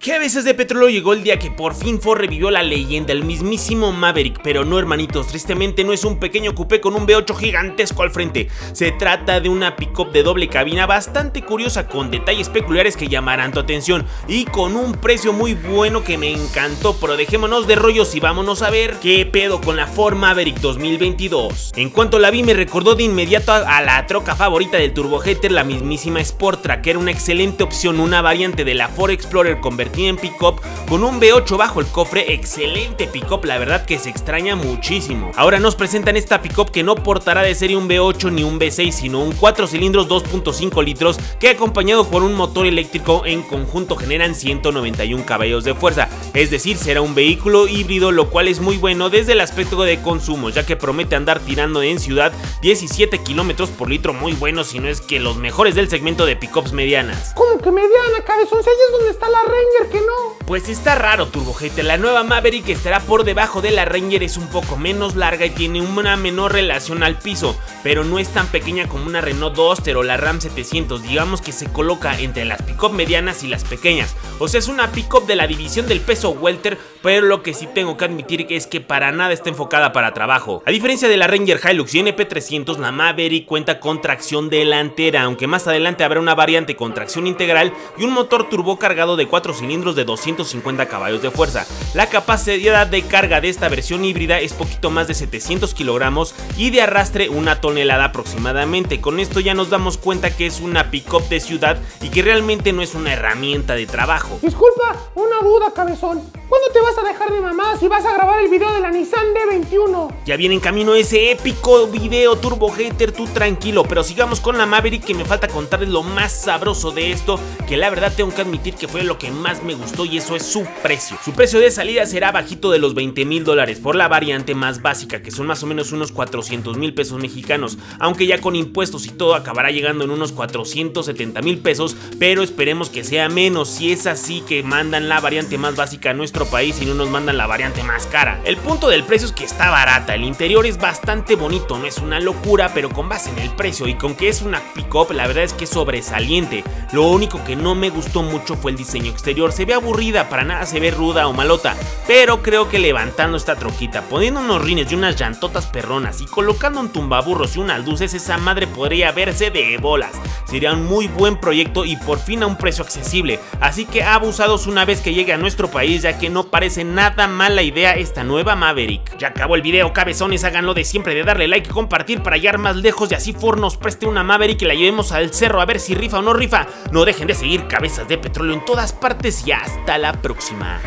¿Qué veces de petróleo llegó el día que por fin Ford revivió la leyenda, el mismísimo Maverick? Pero no hermanitos, tristemente no es un pequeño coupé con un V8 gigantesco al frente. Se trata de una pickup de doble cabina bastante curiosa con detalles peculiares que llamarán tu atención y con un precio muy bueno que me encantó. Pero dejémonos de rollos y vámonos a ver qué pedo con la Ford Maverick 2022. En cuanto la vi me recordó de inmediato a la troca favorita del Turbojeter, la mismísima Sportra, que era una excelente opción, una variante de la Ford Explorer convertida en pickup con un V8 bajo el cofre, excelente pickup, la verdad que se extraña muchísimo. Ahora nos presentan esta pickup que no portará de serie un V8 ni un V6, sino un 4 cilindros 2.5 litros que acompañado por un motor eléctrico en conjunto generan 191 caballos de fuerza, es decir, será un vehículo híbrido, lo cual es muy bueno desde el aspecto de consumo, ya que promete andar tirando en ciudad 17 kilómetros por litro, muy bueno, si no es que los mejores del segmento de pickups medianas. ¿Cómo que mediana, cabezón? Si ahí es donde está la Ranger que no? Pues está raro Turbojete, la nueva Maverick estará por debajo de la Ranger, es un poco menos larga y tiene una menor relación al piso, pero no es tan pequeña como una Renault Duster o la Ram 700, digamos que se coloca entre las pick-up medianas y las pequeñas, o sea es una pick-up de la división del peso welter, pero lo que sí tengo que admitir es que para nada está enfocada para trabajo. A diferencia de la Ranger Hilux y NP300, la Maverick cuenta con tracción delantera, aunque más adelante habrá una variante con tracción integral y un motor turbo cargado de 4 cilindros cilindros de 250 caballos de fuerza. La capacidad de carga de esta versión híbrida es poquito más de 700 kilogramos y de arrastre una tonelada aproximadamente. Con esto ya nos damos cuenta que es una pick-up de ciudad y que realmente no es una herramienta de trabajo. Disculpa, una duda, cabezón. luôn. ¿Cuándo te vas a dejar de mamá si vas a grabar el video de la Nissan D21? Ya viene en camino ese épico video Turbo Hater, tú tranquilo, pero sigamos con la Maverick que me falta contarles lo más sabroso de esto, que la verdad tengo que admitir que fue lo que más me gustó y eso es su precio. Su precio de salida será bajito de los 20 mil dólares por la variante más básica, que son más o menos unos 400 mil pesos mexicanos, aunque ya con impuestos y todo acabará llegando en unos 470 mil pesos, pero esperemos que sea menos si es así que mandan la variante más básica a nuestro país y no nos mandan la variante más cara. El punto del precio es que está barata, el interior es bastante bonito, no es una locura, pero con base en el precio y con que es una pick-up, la verdad es que es sobresaliente. Lo único que no me gustó mucho fue el diseño exterior, se ve aburrida, para nada se ve ruda o malota, pero creo que levantando esta troquita, poniendo unos rines y unas llantotas perronas y colocando un tumbaburros y unas luces, esa madre podría verse de bolas. Sería un muy buen proyecto y por fin a un precio accesible, así que abusados una vez que llegue a nuestro país ya no parece nada mala idea esta nueva Maverick. Ya acabó el video, cabezones, háganlo de siempre de darle like y compartir para llegar más lejos y así Ford nos preste una Maverick y la llevemos al cerro a ver si rifa o no rifa. No dejen de seguir cabezas de petróleo en todas partes y hasta la próxima.